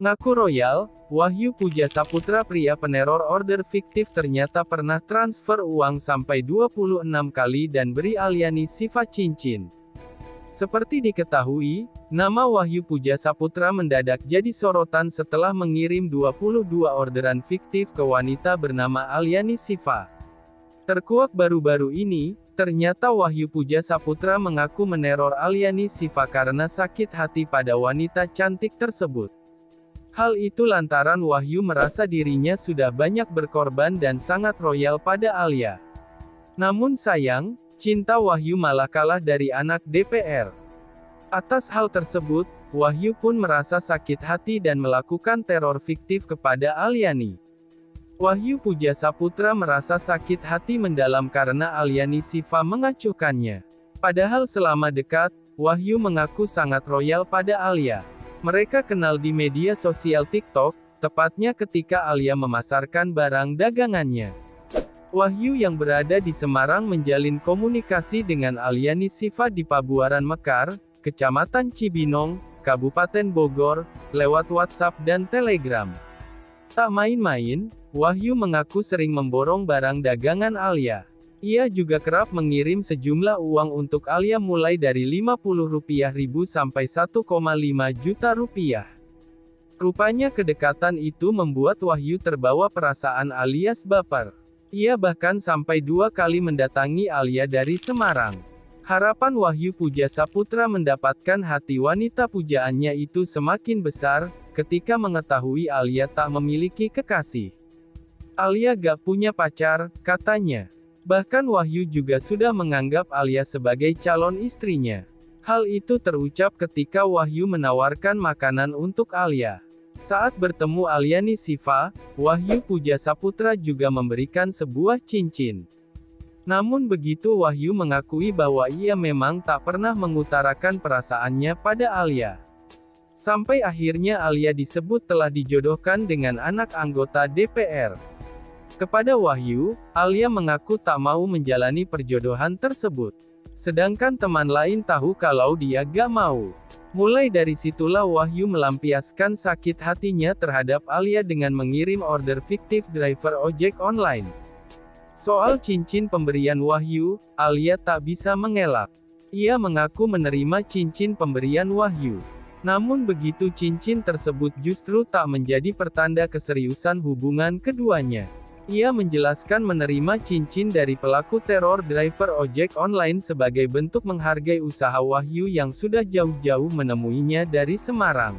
Ngaku royal, Wahyu Puja Saputra pria peneror order fiktif ternyata pernah transfer uang sampai 26 kali dan beri Aliani sifat cincin. Seperti diketahui, nama Wahyu Puja Saputra mendadak jadi sorotan setelah mengirim 22 orderan fiktif ke wanita bernama Aliani Siva. Terkuak baru-baru ini, ternyata Wahyu Puja Saputra mengaku meneror Aliani Siva karena sakit hati pada wanita cantik tersebut. Hal itu lantaran Wahyu merasa dirinya sudah banyak berkorban dan sangat royal pada Alia. Namun sayang, cinta Wahyu malah kalah dari anak DPR. Atas hal tersebut, Wahyu pun merasa sakit hati dan melakukan teror fiktif kepada Aliani. Wahyu Puja Saputra merasa sakit hati mendalam karena Aliani Siva mengacuhkannya. Padahal selama dekat, Wahyu mengaku sangat royal pada Alia. Mereka kenal di media sosial TikTok, tepatnya ketika Alia memasarkan barang dagangannya. Wahyu yang berada di Semarang menjalin komunikasi dengan Aliani Siva di Pabuaran Mekar, Kecamatan Cibinong, Kabupaten Bogor, lewat WhatsApp dan Telegram. Tak main-main, Wahyu mengaku sering memborong barang dagangan Alia. Ia juga kerap mengirim sejumlah uang untuk Alia mulai dari Rp50.000 sampai 1,5 juta rupiah. Rupanya kedekatan itu membuat Wahyu terbawa perasaan alias baper. Ia bahkan sampai dua kali mendatangi Alia dari Semarang. Harapan Wahyu Puja Saputra mendapatkan hati wanita pujaannya itu semakin besar, ketika mengetahui Alia tak memiliki kekasih. Alia gak punya pacar, katanya. Bahkan Wahyu juga sudah menganggap Alia sebagai calon istrinya. Hal itu terucap ketika Wahyu menawarkan makanan untuk Alia. Saat bertemu Aliani Siva, Wahyu Puja Saputra juga memberikan sebuah cincin. Namun begitu Wahyu mengakui bahwa ia memang tak pernah mengutarakan perasaannya pada Alia. Sampai akhirnya Alia disebut telah dijodohkan dengan anak anggota DPR. Kepada Wahyu, Alia mengaku tak mau menjalani perjodohan tersebut. Sedangkan teman lain tahu kalau dia gak mau. Mulai dari situlah Wahyu melampiaskan sakit hatinya terhadap Alia dengan mengirim order fiktif driver ojek online. Soal cincin pemberian Wahyu, Alia tak bisa mengelak. Ia mengaku menerima cincin pemberian Wahyu. Namun begitu cincin tersebut justru tak menjadi pertanda keseriusan hubungan keduanya. Ia menjelaskan menerima cincin dari pelaku teror driver ojek online sebagai bentuk menghargai usaha Wahyu yang sudah jauh-jauh menemuinya dari Semarang.